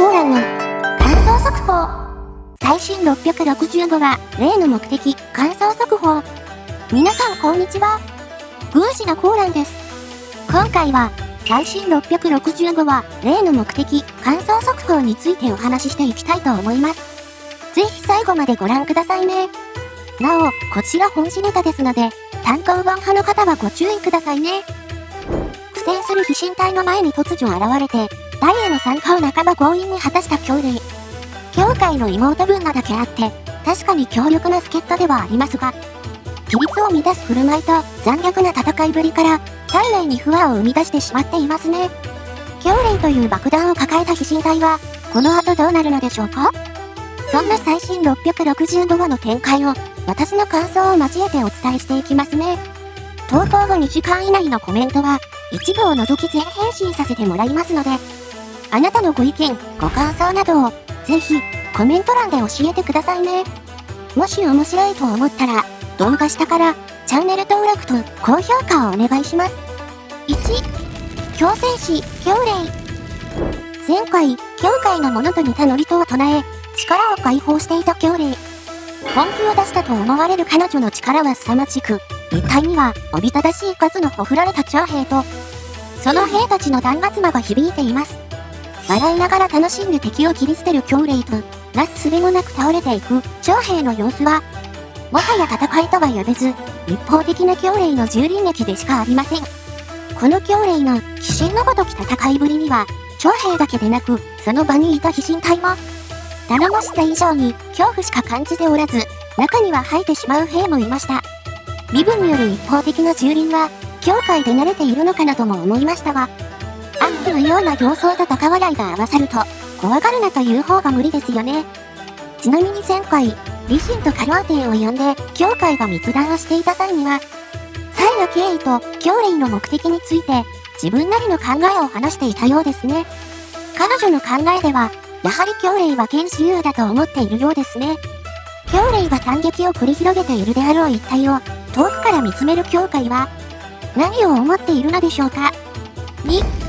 コーランの感想速報。最新665話、例の目的、感想速報。皆さんこんにちは。宮司のコーランです。今回は、最新665話、例の目的、感想速報についてお話ししていきたいと思います。ぜひ最後までご覧くださいね。なお、こちら本誌ネタですので、単行本派の方はご注意くださいね。苦戦する飛信隊の前に突如現れて、大への参加を半ば強引に果たした兄弟。教会の妹分なだけあって、確かに強力な助っ人ではありますが、規律を乱す振る舞いと残虐な戦いぶりから、体内に不和を生み出してしまっていますね。教霊という爆弾を抱えた飛信隊は、この後どうなるのでしょうか？そんな最新665話の展開を、私の感想を交えてお伝えしていきますね。投稿後2時間以内のコメントは、一部を除き全返信させてもらいますので、あなたのご意見、ご感想などを、ぜひ、コメント欄で教えてくださいね。もし面白いと思ったら、動画下から、チャンネル登録と高評価をお願いします。1、強戦士、強霊。前回、教会のものと似たノリとを唱え、力を解放していた強霊。本気を出したと思われる彼女の力は凄まじく、一体には、おびただしい数のほふられた長兵と、その兵たちの断末魔が響いています。笑いながら楽しんで敵を切り捨てる強霊と、なすすべもなく倒れていく長兵の様子は、もはや戦いとは呼べず、一方的な強霊の蹂躙劇でしかありません。この強霊の鬼神のごとき戦いぶりには、長兵だけでなく、その場にいた飛信隊も、頼もしさ以上に恐怖しか感じておらず、中には吐いてしまう兵もいました。身分による一方的な蹂躙は、教会で慣れているのかなとも思いましたが、アップのような形相と高笑いが合わさると、怖がるなという方が無理ですよね。ちなみに前回、リシンとカローテンを呼んで、教会が密談をしていた際には、際の経緯と教霊の目的について、自分なりの考えを話していたようですね。彼女の考えでは、やはり教霊は原始優だと思っているようですね。教霊が惨劇を繰り広げているであろう一帯を、遠くから見つめる教会は、何を思っているのでしょうか ?2、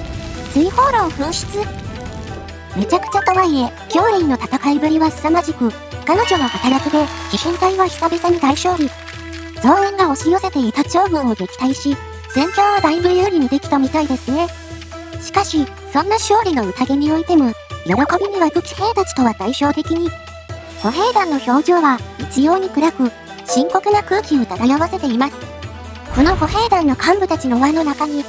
追放論紛失めちゃくちゃとはいえ、教霊の戦いぶりは凄まじく、彼女の働きで、飛信隊は久々に大勝利。増援が押し寄せていた長軍を撃退し、戦況はだいぶ有利にできたみたいですね。しかし、そんな勝利の宴においても、喜びに沸く騎兵たちとは対照的に、歩兵団の表情は一様に暗く、深刻な空気を漂わせています。この歩兵団の幹部たちの輪の中に、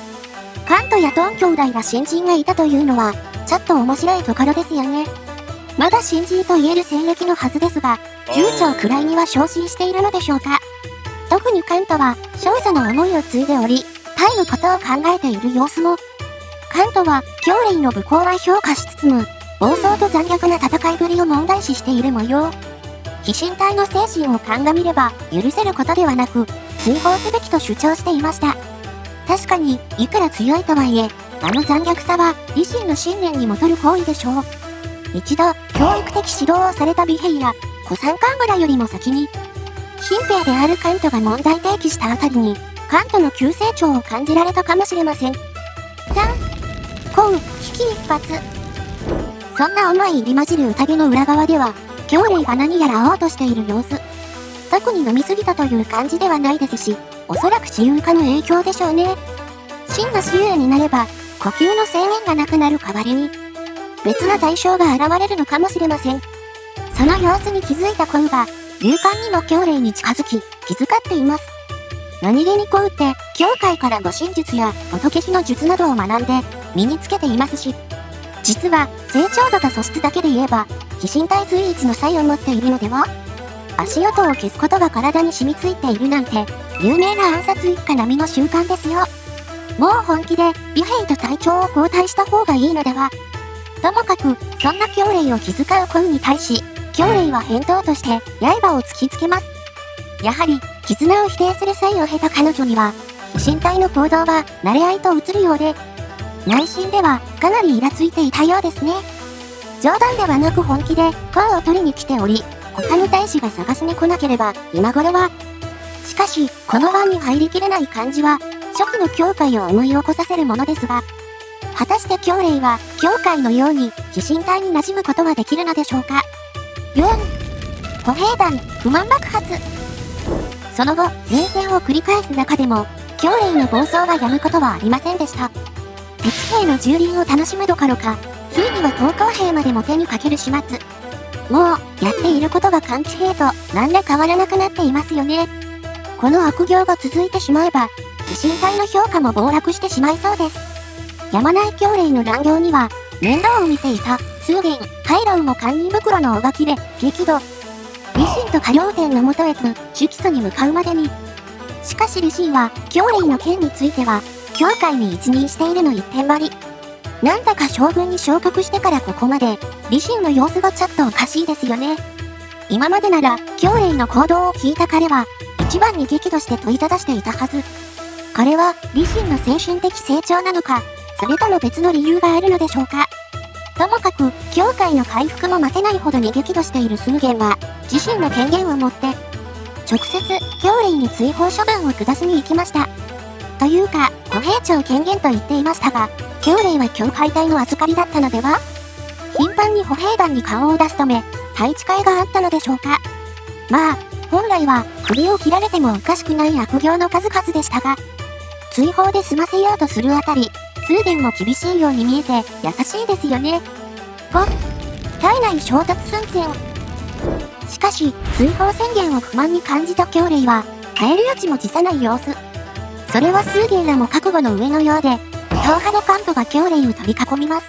カントやトン兄弟が新人がいたというのは、ちょっと面白いところですよね。まだ新人と言える戦歴のはずですが、重長くらいには昇進しているのでしょうか。特にカントは、少佐の思いを継いでおり、タイのことを考えている様子も。カントは、教霊の武功は評価しつつも、暴走と残虐な戦いぶりを問題視している模様。飛信隊の精神を鑑みれば、許せることではなく、追放すべきと主張していました。確かに、いくら強いとはいえ、あの残虐さは、維新の信念に戻る行為でしょう。一度、教育的指導をされた美兵や、古参幹部らよりも先に、新兵であるカントが問題提起したあたりに、カントの急成長を感じられたかもしれません。3、コウ、危機一髪。そんな思い入り混じる宴の裏側では、教霊が何やら会おうとしている様子。特に飲みすぎたという感じではないですし、おそらく私有化の影響でしょうね。真の私有になれば、呼吸の制限がなくなる代わりに、別な対象が現れるのかもしれません。その様子に気づいたコウが、勇敢にも強霊に近づき、気遣っています。何気にコウって、教会から護身術や音消しの術などを学んで、身につけていますし、実は、成長度と素質だけで言えば、非身体スイーツの際を持っているのでは足音を消すことが体に染みついているなんて、有名な暗殺一家並みの習慣ですよ。もう本気で、美兵と体調を交代した方がいいのではともかく、そんな強霊を気遣う声に対し、強霊は返答として、刃を突きつけます。やはり、絆を否定する際を経た彼女には、身体の行動は、慣れ合いと映るようで、内心では、かなりイラついていたようですね。冗談ではなく本気で、声を取りに来ており、他の大使が探しに来なければ、今頃は。しかし、この輪に入りきれない感じは、初期の教会を思い起こさせるものですが、果たして強霊は、教会のように、飛信隊に馴染むことはできるのでしょうか ?4、歩兵団、不満爆発。その後、連戦を繰り返す中でも、強霊の暴走はやむことはありませんでした。敵兵の蹂躙を楽しむどころか、ついには投降兵までも手にかける始末。もう、やっていることが完治兵と何ら変わらなくなっていますよね。この悪行が続いてしまえば、地震隊の評価も暴落してしまいそうです。山内教霊の乱行には、面倒を見ていた、数元、カイロウも堪忍袋のおがきで、激怒。李信と火曜天のもとへと、主基礎に向かうまでに。しかし李信は、教霊の件については、教会に一任しているの一点張り。なんだか将軍に昇格してからここまで、李信の様子がちょっとおかしいですよね。今までなら、教霊の行動を聞いた彼は、一番に激怒して問いただしていたはず。これは、李信の精神的成長なのか、それとも別の理由があるのでしょうか。ともかく、教会の回復も待てないほどに激怒している数元は、自身の権限を持って、直接、教霊に追放処分を下しに行きました。というか、歩兵長権限と言っていましたが、教霊は教会隊の預かりだったのでは？頻繁に歩兵団に顔を出すため、配置換えがあったのでしょうか。まあ、本来は首を切られてもおかしくない悪行の数々でしたが、追放で済ませようとするあたり、数年も厳しいように見えて優しいですよね。5、体内衝突寸前。しかし、追放宣言を不満に感じた強霊は、変える余地も辞さない様子。それは数元らも覚悟の上のようで、党派の幹部が強霊を取り囲みます。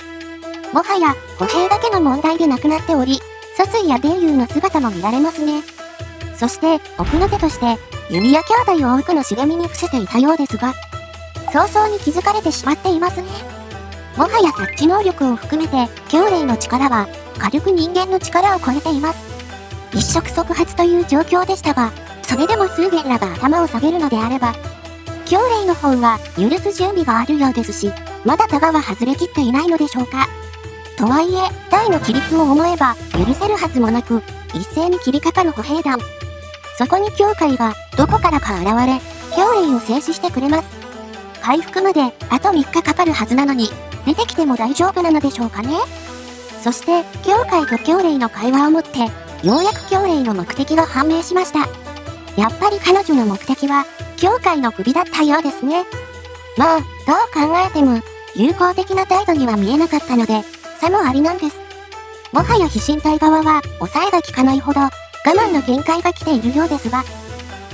もはや、歩兵だけの問題でなくなっており、疎水や伝友の姿も見られますね。そして、奥の手として、弓矢兄弟を多くの茂みに伏せていたようですが、早々に気づかれてしまっていますね。もはや察知能力を含めて、強霊の力は、軽く人間の力を超えています。一触即発という状況でしたが、それでも数元らが頭を下げるのであれば、強霊の方は許す準備があるようですし、まだタガは外れきっていないのでしょうか。とはいえ、台の規律を思えば許せるはずもなく、一斉に切りかかる歩兵団。そこに教会がどこからか現れ、教霊を制止してくれます。回復まであと3日かかるはずなのに、出てきても大丈夫なのでしょうかねそして、教会と教霊の会話をもって、ようやく教霊の目的が判明しました。やっぱり彼女の目的は、教会の首だったようですね。まあ、どう考えても、友好的な態度には見えなかったので、差もありなんです。もはや飛信隊側は、抑えが効かないほど、我慢の限界が来ているようですが、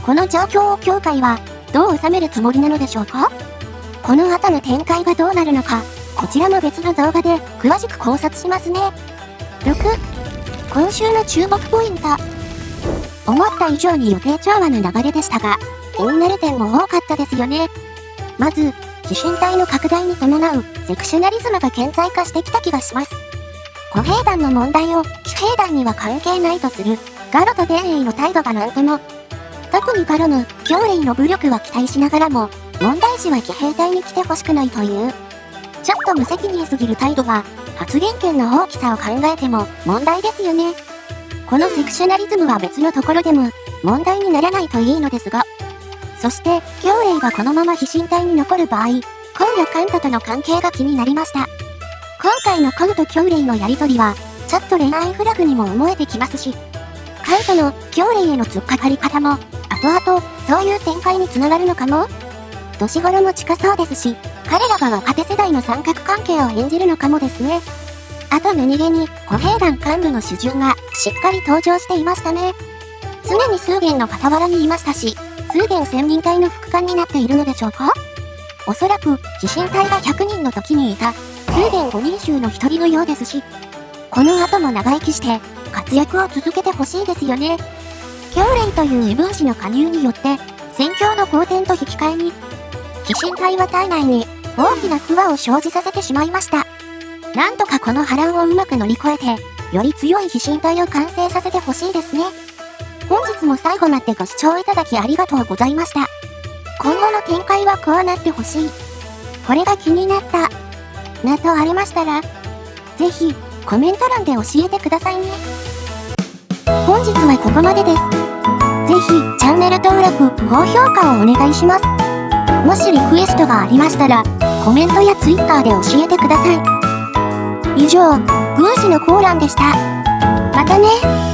この状況を教会は、どう収めるつもりなのでしょうか？この後の展開がどうなるのか、こちらも別の動画で詳しく考察しますね。6、今週の注目ポイント。思った以上に予定調和の流れでしたが、気になる点も多かったですよね。まず、地震帯の拡大に伴うセクショナリズムが顕在化してきた気がします。歩兵団の問題を騎兵団には関係ないとするガロとデンエイの態度がなんとも、特にガロの強霊の武力は期待しながらも、問題児は騎兵隊に来てほしくないという、ちょっと無責任すぎる態度は、発言権の大きさを考えても問題ですよね。このセクショナリズムは別のところでも問題にならないといいのですが、そして、強霊がこのまま飛信隊に残る場合、今夜カントとの関係が気になりました。今回のコンと強霊のやりとりは、ちょっと恋愛フラグにも思えてきますし、カントの強霊への突っかかり方も、後々、そういう展開につながるのかも？年頃も近そうですし、彼らが若手世代の三角関係を演じるのかもですね。あと何気に、歩兵団幹部の主従がしっかり登場していましたね。常に数元の傍らにいましたし、数元専任隊の副官になっているのでしょうか？おそらく、地震隊が100人の時にいた、数元5人衆の一人のようですし、この後も長生きして、活躍を続けてほしいですよね。教連という異分子の加入によって、戦況の好転と引き換えに、飛信隊は体内に大きな不和を生じさせてしまいました。なんとかこの波乱をうまく乗り越えて、より強い飛信隊を完成させてほしいですね。本日も最後までご視聴いただきありがとうございました。今後の展開はこうなってほしい。これが気になった。などありましたら、ぜひ、コメント欄で教えてくださいね。本日はここまでです。ぜひ、チャンネル登録、高評価をお願いします。もしリクエストがありましたら、コメントや Twitter で教えてください。以上、宮司のコーランでした。またね